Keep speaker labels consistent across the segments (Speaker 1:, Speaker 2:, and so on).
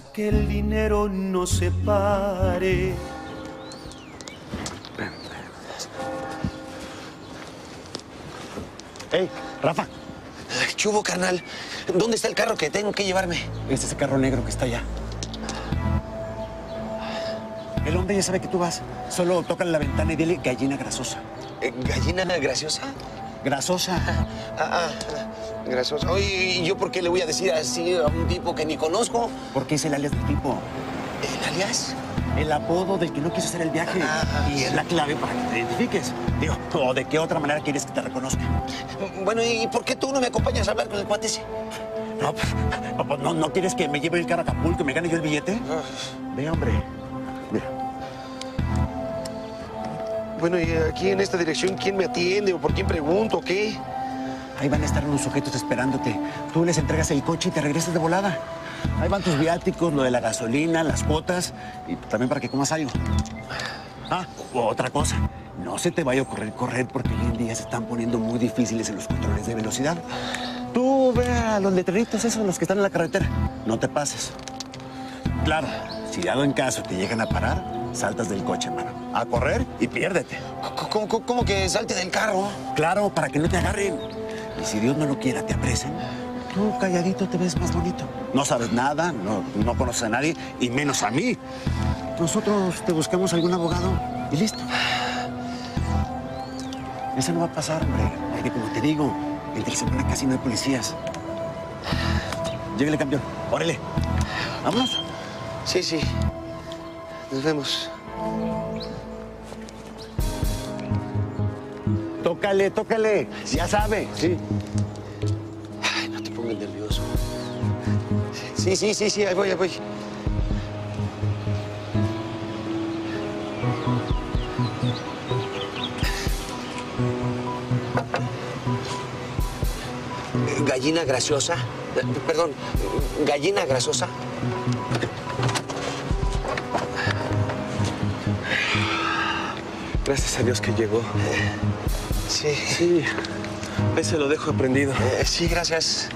Speaker 1: hasta que el dinero nos separe.
Speaker 2: ¡Ey, Rafa!
Speaker 3: Chubo, carnal. ¿Dónde está el carro que tengo que llevarme?
Speaker 2: Es ese carro negro que está allá. El hombre ya sabe que tú vas. Solo toca la ventana y dile gallina grasosa.
Speaker 3: Eh, ¿Gallina graciosa?
Speaker 2: Grasosa.
Speaker 3: Ah, ah, grasosa. Oye, ¿y yo por qué le voy a decir así a un tipo que ni conozco?
Speaker 2: Porque es el alias del tipo.
Speaker 3: ¿El alias?
Speaker 2: El apodo del que no quiso hacer el viaje.
Speaker 3: Ah,
Speaker 2: y es la clave para que te identifiques. Digo, ¿o de qué otra manera quieres que te reconozca?
Speaker 3: Bueno, ¿y por qué tú no me acompañas a hablar con el cuate ese?
Speaker 2: No, pues, no, no, ¿no quieres que me lleve el carro a Acapulco y me gane yo el billete? Ve, hombre. Mira.
Speaker 3: Bueno, ¿y aquí en esta dirección quién me atiende o por quién pregunto o qué?
Speaker 2: Ahí van a estar unos sujetos esperándote. Tú les entregas el coche y te regresas de volada. Ahí van tus viáticos, lo de la gasolina, las cuotas y también para que comas algo. Ah, otra cosa. No se te vaya a ocurrir correr porque hoy en día se están poniendo muy difíciles en los controles de velocidad. Tú ve a los letreritos esos, los que están en la carretera. No te pases. Claro, si dado en caso te llegan a parar, saltas del coche, hermano. A correr y piérdete.
Speaker 3: ¿Cómo, cómo, cómo que salte del carro?
Speaker 2: Claro, para que no te agarren. Y si Dios no lo quiera, te apresen, tú calladito te ves más bonito. No sabes nada, no, no conoces a nadie, y menos a mí. Nosotros te buscamos algún abogado y listo. Eso no va a pasar, hombre. Porque como te digo, entre semana casi no hay policías. Lléguele, campeón. Órale. Vámonos.
Speaker 3: Sí, sí. Nos vemos.
Speaker 2: Tócale, tócale. Ya sabe, sí.
Speaker 3: Ay, no te pongas nervioso. Sí, sí, sí, sí, ahí voy, ahí voy. Gallina graciosa. Perdón, gallina grasosa.
Speaker 4: Gracias a Dios que llegó.
Speaker 3: Sí.
Speaker 4: Sí, ahí se lo dejo aprendido.
Speaker 3: Eh, sí, gracias.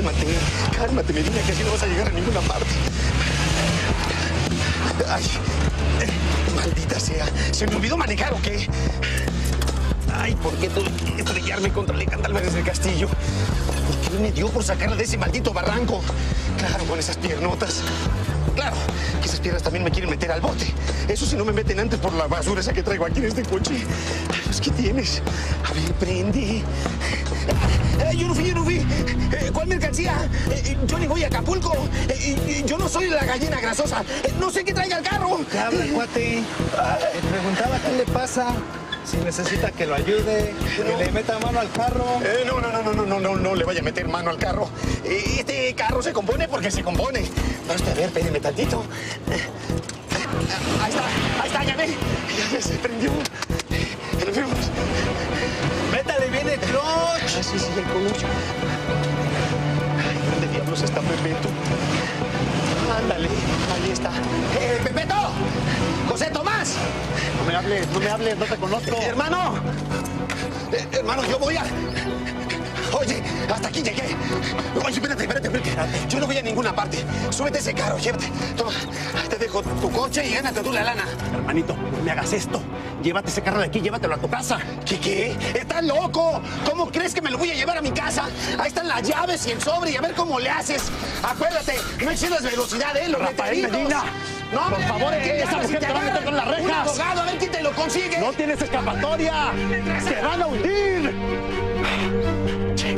Speaker 3: Cálmate, cálmate, me dime que así no vas a llegar a ninguna parte. Ay, eh, maldita sea. ¿Se me olvidó manejar o qué? Ay, ¿por qué tuve que estrellarme contra Alejandra Álvarez del Castillo? ¿Por qué me dio por sacarla de ese maldito barranco? Claro, con esas piernotas. Claro, que esas piernas también me quieren meter al bote. Eso si no me meten antes por la basura esa que traigo aquí en este coche. Ay, pues, ¿qué tienes? A ver, prende. Eh, yo no fui, yo no fui. Yo ni voy a Acapulco. Eh, yo no soy la gallina grasosa. Eh, no sé qué traiga el carro.
Speaker 5: ¿Qué habla, cuate? Me preguntaba qué le pasa. Si necesita que lo ayude, que le meta mano al carro.
Speaker 3: Eh, no, no, no, no, no, no, no, le vaya a meter mano al carro. Este carro se compone porque se compone. Basta, a ver, espéreme tantito. Ahí está, ahí está, ya ve. Ya se prendió. Nos vemos.
Speaker 5: Métale bien el clutch.
Speaker 3: Ah, sí, sí, el clutch. ¿Dónde diablos está Pepeto? Ándale, ahí está. ¡Eh, Pepeto! ¡José Tomás!
Speaker 2: No me hables, no me hables, no te conozco.
Speaker 3: ¡Hermano! Eh, hermano, yo voy a... Oye, hasta aquí llegué. Oye, espérate, espérate, espérate. Yo no voy a ninguna parte. Súbete ese carro, llévate. Toma, te dejo tu coche y gánate tú la lana.
Speaker 2: Hermanito, no me hagas esto. Llévate ese carro de aquí, llévatelo a tu casa.
Speaker 3: ¿Qué, qué? ¡Estás loco! ¿Cómo crees que me lo voy a llevar a mi casa? Ahí están las llaves y el sobre y a ver cómo le haces. Acuérdate, no excedas velocidad, ¿eh? Los
Speaker 2: Rafael. Medina,
Speaker 3: No,
Speaker 2: por favor,
Speaker 3: ¿qué
Speaker 2: esa mujer te va a meter con las
Speaker 3: Un
Speaker 2: rejas.
Speaker 3: abogado, a ver quién te lo consigue.
Speaker 2: ¡No tienes escapatoria! ¡Te van a hundir! Che,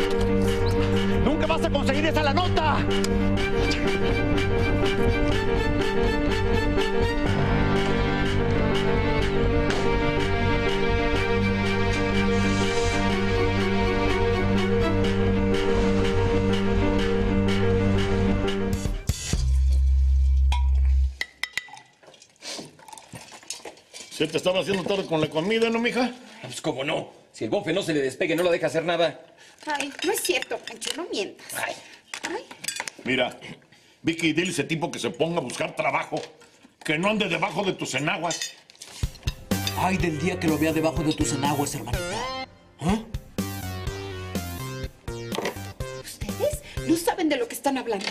Speaker 2: ¡Nunca vas a conseguir esa la nota!
Speaker 6: ¿Se te estaba haciendo tarde con la comida, no, mija?
Speaker 7: Pues cómo no. Si el bofe no se le despegue, no lo deja hacer nada.
Speaker 8: Ay, no es cierto, Pancho, no mientas.
Speaker 7: Ay.
Speaker 8: Ay.
Speaker 6: Mira, Vicky, dile a ese tipo que se ponga a buscar trabajo. Que no ande debajo de tus enaguas.
Speaker 9: Ay, del día que lo vea debajo de tus enaguas, hermanita. ¿Ah?
Speaker 8: ustedes no saben de lo que están hablando.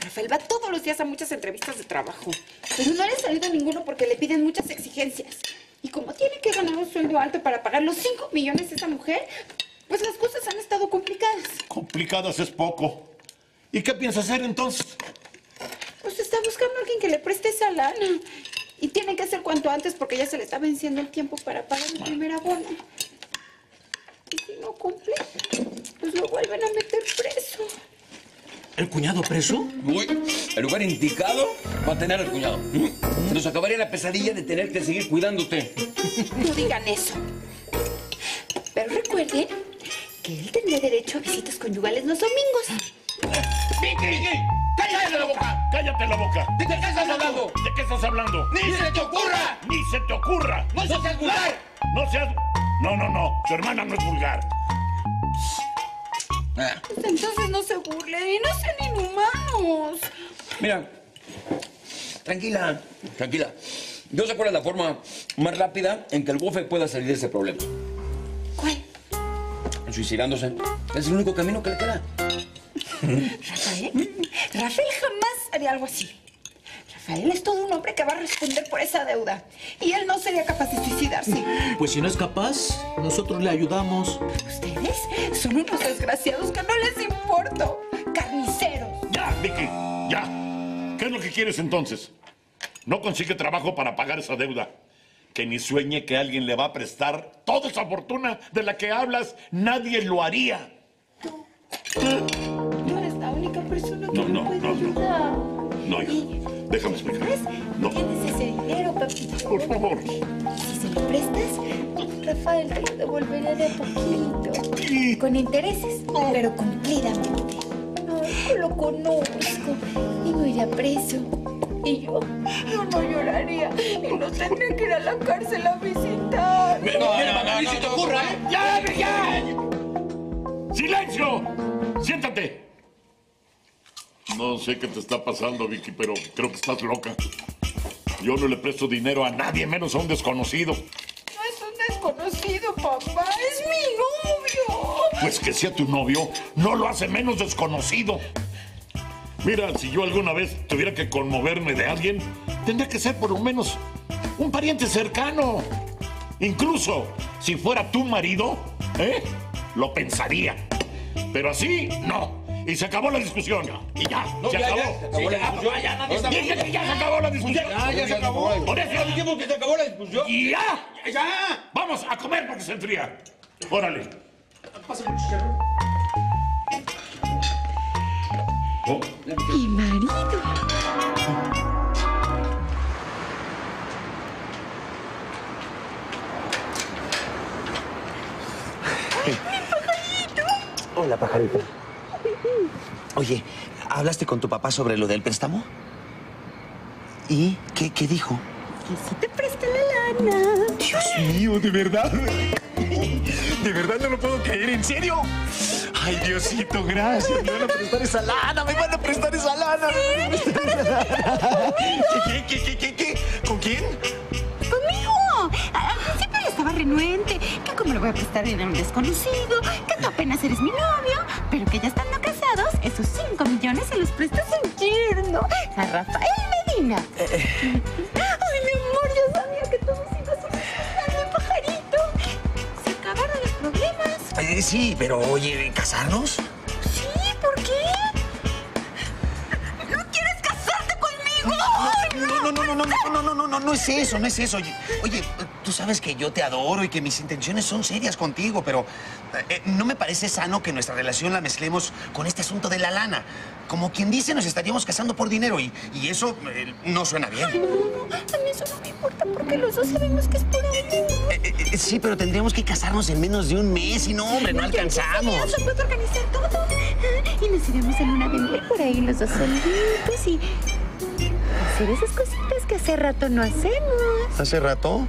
Speaker 8: Rafael va todos los días a muchas entrevistas de trabajo. Pero no le ha salido ninguno porque le piden muchas exigencias. Y como tiene que ganar un sueldo alto para pagar los 5 millones a esa mujer, pues las cosas han estado complicadas.
Speaker 6: Complicadas es poco. ¿Y qué piensas hacer entonces?
Speaker 8: Pues está buscando a alguien que le preste esa lana. Y tiene que hacer cuanto antes porque ya se le está venciendo el tiempo para pagar el primer abono. Y si no cumple, pues lo vuelven a meter preso.
Speaker 9: ¿El cuñado preso?
Speaker 7: Uy, el lugar indicado para tener al cuñado. Se nos acabaría la pesadilla de tener que seguir cuidándote.
Speaker 8: No digan eso. Pero recuerden que él tendría derecho a visitas conyugales los domingos.
Speaker 7: ¡Vicky! ¡Cállate la boca!
Speaker 6: ¡Cállate la boca!
Speaker 7: ¿De qué estás hablando?
Speaker 6: ¿De qué estás hablando?
Speaker 7: ¡Ni se te ocurra!
Speaker 6: ¡Ni se te ocurra!
Speaker 7: ¡No seas vulgar!
Speaker 6: No seas... No, no, no. Tu hermana no es vulgar.
Speaker 7: Ah,
Speaker 8: Pues entonces no se burlen y no sean inhumanos.
Speaker 7: Mira, tranquila, tranquila. Yo sé cuál es la forma más rápida en que el bofe pueda salir de ese problema.
Speaker 8: ¿Cuál?
Speaker 7: Suicidándose. Es el único camino que le queda.
Speaker 8: Rafael. Rafael jamás haría algo así. Rafael es todo un hombre que va a responder por esa deuda. Y él no sería capaz de suicidarse.
Speaker 9: Pues si no es capaz, nosotros le ayudamos.
Speaker 8: Ustedes son unos desgraciados que no les importo. Carniceros.
Speaker 6: Ya, Vicky, ya. ¿Qué es lo que quieres entonces? No consigue trabajo para pagar esa deuda. Que ni sueñe que alguien le va a prestar toda esa fortuna de la que hablas. Nadie lo haría.
Speaker 8: Única persona que
Speaker 6: No, no,
Speaker 8: puede
Speaker 6: no, no.
Speaker 8: ayudar.
Speaker 6: No, hija. Déjame explicar. No,
Speaker 8: Tienes ese dinero, papito.
Speaker 6: por favor.
Speaker 8: Si se lo prestas, Rafael te lo devolverá de a poquito. Con intereses, pero cumplidamente. No, lo conozco. Y no iría preso. Y yo, yo no lloraría. Y no tendría que ir a la cárcel a visitar.
Speaker 7: No, no, no, ni se te ocurra, ¿eh?
Speaker 6: ¡Ya, ya! ¡Silencio! ¡Siéntate! No sé qué te está pasando, Vicky, pero creo que estás loca. Yo no le presto dinero a nadie, menos a un desconocido.
Speaker 8: No es un desconocido, papá. Es mi novio.
Speaker 6: Pues que sea tu novio, no lo hace menos desconocido. Mira, si yo alguna vez tuviera que conmoverme de alguien, tendría que ser por lo menos un pariente cercano. Incluso si fuera tu marido, ¿eh? Lo pensaría. Pero así, no. Y se acabó la discusión. Y ya,
Speaker 7: No,
Speaker 6: se
Speaker 7: ya,
Speaker 6: acabó.
Speaker 7: ya, se acabó la discusión. Ya, nadie está-
Speaker 6: Dije que ya se acabó la discusión.
Speaker 7: Ya, ya se acabó.
Speaker 6: Por eso
Speaker 7: Ya dijimos que se acabó la discusión.
Speaker 6: y ya.
Speaker 7: ¡Ya!
Speaker 6: Vamos a comer porque se enfría. Órale. Oh,
Speaker 8: Mi marido.
Speaker 2: Hola, pajarito. Oye, ¿hablaste con tu papá sobre lo del préstamo? ¿Y qué, qué dijo?
Speaker 8: Que si te presta la lana.
Speaker 3: Dios mío, ¿de verdad? ¿De verdad no lo puedo creer? ¿En serio? Ay, Diosito, gracias. Me van a prestar esa lana, me van a prestar esa lana. me van a prestar esa lana. ¿Qué, qué, qué, qué, qué? ¿Con quién?
Speaker 8: Conmigo. Al principio le estaba renuente. Que cómo le voy a prestar dinero a un desconocido. Que tú apenas eres mi novio. Pero que ya estando casados, esos 5 millones se los prestas en yerno. A Rafael Medina. Ay, mi amor, yo sabía que todos ibas a necesitarme, pajarito. Se acabaron los problemas.
Speaker 2: Eh, sí, pero oye, ¿casarnos?
Speaker 8: Sí, ¿por qué? ¿No quieres casarte conmigo? Ay,
Speaker 2: No, no, no, no, no, no, no, no, no, no, no es eso, no es eso. Oye, oye, tú sabes que yo te adoro y que mis intenciones son serias contigo, pero eh, no me parece sano que nuestra relación la mezclemos con este asunto de la lana. Como quien dice, nos estaríamos casando por dinero y, y eso eh, no suena bien.
Speaker 8: No, no, no, a mí eso no me importa porque los dos sabemos que es por amor.
Speaker 2: Eh, eh, sí, pero tendríamos que casarnos en menos de un mes y no, hombre, no
Speaker 8: Ya, ya, ya,
Speaker 2: alcanzamos.
Speaker 8: Se puede organizar todo. Y nos iremos en luna de por ahí los dos solitos y hacer esas cositas que hace rato no hacemos.
Speaker 2: ¿Hace rato?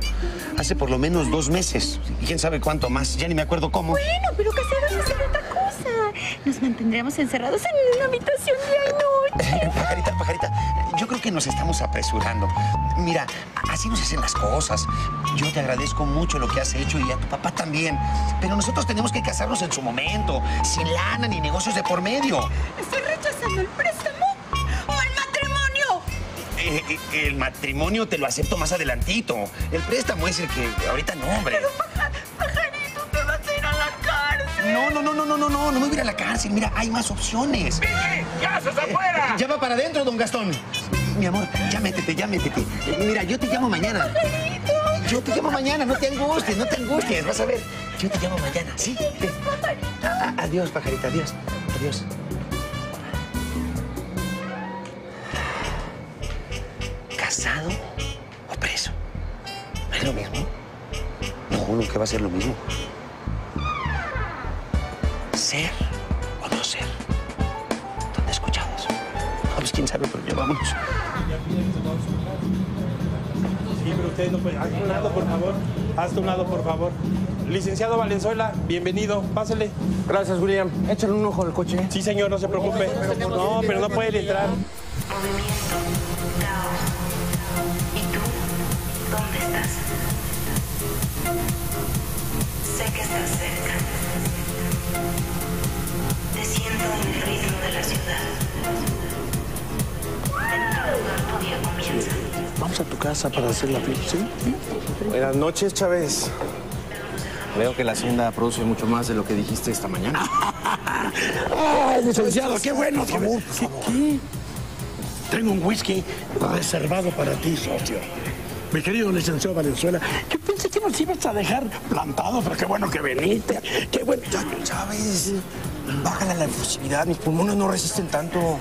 Speaker 3: Hace por lo menos dos meses. Y quién sabe cuánto más. Ya ni me acuerdo cómo.
Speaker 8: Bueno, pero casados es otra cosa. Nos mantendremos encerrados en una habitación de noche.
Speaker 3: Eh, pajarita, pajarita, yo creo que nos estamos apresurando. Mira, así nos hacen las cosas. Yo te agradezco mucho lo que has hecho y a tu papá también. Pero nosotros tenemos que casarnos en su momento, sin lana ni negocios de por medio.
Speaker 8: Estoy rechazando el préstamo.
Speaker 3: Eh, eh, el matrimonio te lo acepto más adelantito. El préstamo es el que ahorita no, hombre.
Speaker 8: Pero, paja- pajarito, te vas a ir a la cárcel.
Speaker 3: No, no, no, no, no, no, no, no me voy a ir a la cárcel. Mira, hay más opciones.
Speaker 6: ¡Ya estás afuera!
Speaker 3: Ya va para adentro, don Gastón. Mi amor, ya métete, ya métete. Eh, Mira, yo te llamo mañana. Yo te llamo mañana, no te angusties, no te angusties. Vas a ver. Yo te llamo mañana, ¿sí? Ven. A- a- adiós, pajarita, adiós. Adiós. ¿Casado o preso? ¿Es lo mismo? No, nunca va a ser lo mismo. ¿Ser o no ser? ¿Dónde he escuchado eso? No, pues quién sabe, pero ya vámonos.
Speaker 10: Sí, pero usted no puede. Hazte un lado, por favor. Hazte un lado, por favor. Licenciado Valenzuela, bienvenido. Pásele.
Speaker 4: Gracias, William. Échale un ojo al coche.
Speaker 10: Sí, señor, no se preocupe. No, pero no puede entrar.
Speaker 11: Movimiento, caos. ¿Dónde estás? Sé que estás cerca. Te siento en el ritmo de la ciudad. En otro lugar tu día comienza.
Speaker 4: Vamos a tu casa para hacer la fila, ¿sí? Buenas noches, Chávez. Veo que la hacienda produce mucho más de lo que dijiste esta mañana.
Speaker 12: ¡Ay, licenciado, qué bueno! Por favor, por favor. Tengo un whisky reservado para ti, socio. Mi querido licenciado Valenzuela, yo pensé que nos ibas a dejar plantados, pero qué bueno que veniste. Qué bueno.
Speaker 4: Chávez, bájale la efusividad. Mis pulmones no resisten tanto.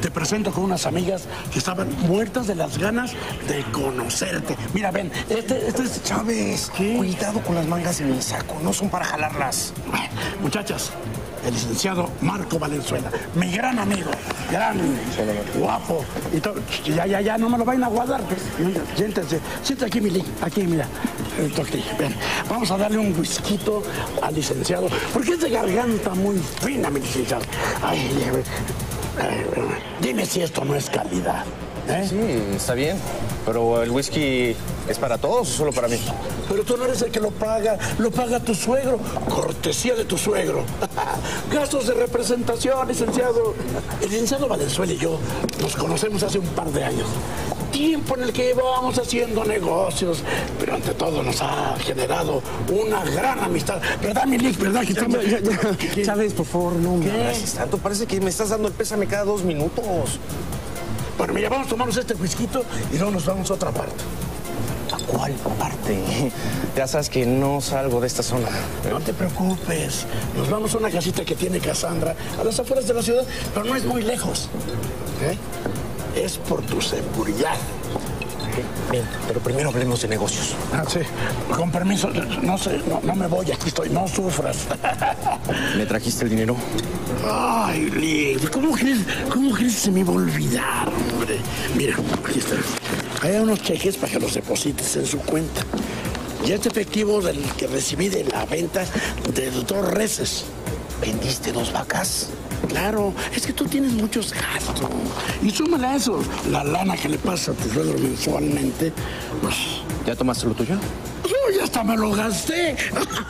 Speaker 12: Te presento con unas amigas que estaban muertas de las ganas de conocerte. Mira, ven, este, este es
Speaker 4: Chávez, cuidado con las mangas de mi saco. No son para jalarlas.
Speaker 12: Muchachas, el licenciado Marco Valenzuela, mi gran amigo, gran, guapo. Y todo. Ya, ya, ya, no me lo vayan a guardar. pues. Siéntense, siéntate aquí, Mili. Aquí, mira. Vamos a darle un whisky al licenciado, porque es de garganta muy fina, mi licenciado. Ay, eh, dime si esto no es calidad. ¿Eh?
Speaker 4: Sí, está bien. Pero el whisky es para todos o solo para mí.
Speaker 12: Pero tú no eres el que lo paga, lo paga tu suegro, cortesía de tu suegro. Gastos de representación, licenciado. El licenciado Valenzuela y yo nos conocemos hace un par de años. Tiempo en el que llevábamos haciendo negocios, pero ante todo nos ha generado una gran amistad. ¿Verdad, Milik? ¿Verdad estamos...
Speaker 4: Chávez, por favor, no me
Speaker 12: ¿Qué?
Speaker 4: abraces tanto. Parece que me estás dando el pésame cada dos minutos.
Speaker 12: Bueno, mira, vamos a tomarnos este whisky y luego nos vamos a otra parte.
Speaker 4: ¿A cuál parte? Ya sabes que no salgo de esta zona.
Speaker 12: No te preocupes. Nos vamos a una casita que tiene Cassandra a las afueras de la ciudad, pero no es muy lejos. ¿Eh? Es por tu seguridad.
Speaker 4: Bien, pero primero hablemos de negocios.
Speaker 12: Ah, sí. Con permiso, no sé, no, no me voy, aquí estoy, no sufras.
Speaker 4: ¿Me trajiste el dinero?
Speaker 12: Ay, Liv, ¿cómo crees, cómo crees que se me iba a olvidar, hombre? Mira, aquí está. Hay unos cheques para que los deposites en su cuenta. Y este efectivo del que recibí de la venta de dos reses.
Speaker 4: ¿Vendiste dos vacas?
Speaker 12: Claro, es que tú tienes muchos gastos. Y súmale a eso, la lana que le pasa a tu suegro mensualmente, pues
Speaker 4: ¿Ya tomaste lo tuyo?
Speaker 12: yo ya hasta me lo gasté.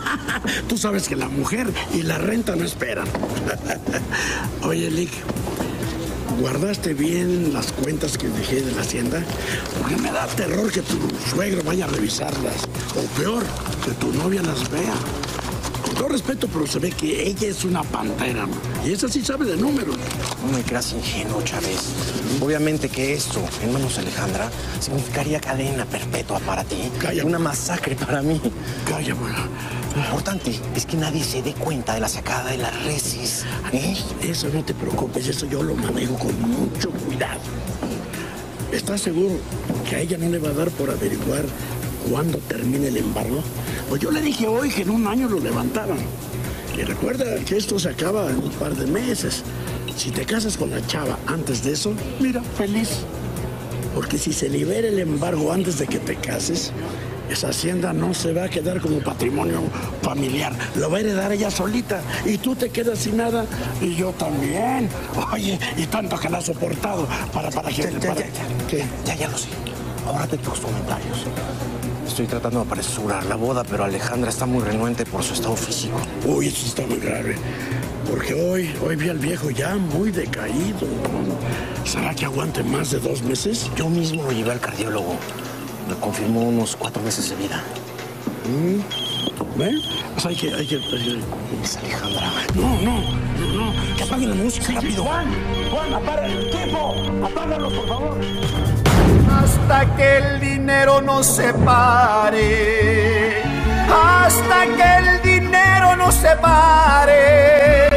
Speaker 12: Tú sabes que la mujer y la renta no esperan. Oye, Lick, ¿guardaste bien las cuentas que dejé de la hacienda? Porque me da terror que tu suegro vaya a revisarlas. O peor, que tu novia las vea. Con todo respeto, pero se ve que ella es una pantera. ¿no? Y esa sí sabe de números.
Speaker 4: No me creas ingenuo, Chávez. Obviamente que esto, en manos de Alejandra, significaría cadena perpetua para ti.
Speaker 12: Calla.
Speaker 4: Una masacre para mí.
Speaker 12: Calla, bueno.
Speaker 4: Lo importante es que nadie se dé cuenta de la sacada de las reses. ¿eh?
Speaker 12: Eso no te preocupes, eso yo lo manejo con mucho cuidado. ¿Estás seguro que a ella no le va a dar por averiguar cuándo termine el embargo? Pues yo le dije hoy que en un año lo levantaban. Y recuerda que esto se acaba en un par de meses. Si te casas con la chava antes de eso, mira, feliz. Porque si se libera el embargo antes de que te cases, esa hacienda no se va a quedar como patrimonio familiar. Lo va a heredar ella solita. Y tú te quedas sin nada. Y yo también. Oye, y tanto que la ha soportado para, para que...
Speaker 4: Ya, ya. Ya, ya lo sé. Ahora de tus comentarios. Estoy tratando de apresurar la boda, pero Alejandra está muy renuente por su estado físico.
Speaker 12: Uy, eso está muy grave. Porque hoy, hoy vi al viejo ya muy decaído. ¿Será que aguante más de dos meses?
Speaker 4: Yo mismo lo llevé al cardiólogo. Me confirmó unos cuatro meses de vida.
Speaker 12: ¿Ven? Pues hay que, hay que, hay que-
Speaker 4: Es Alejandra.
Speaker 12: No, no, no, no. Que apaguen la música, rápido.
Speaker 1: Juan, Juan, apaga el tiempo. Apágalo, por favor.
Speaker 13: Hasta que el dinero nos separe, hasta que el dinero nos separe.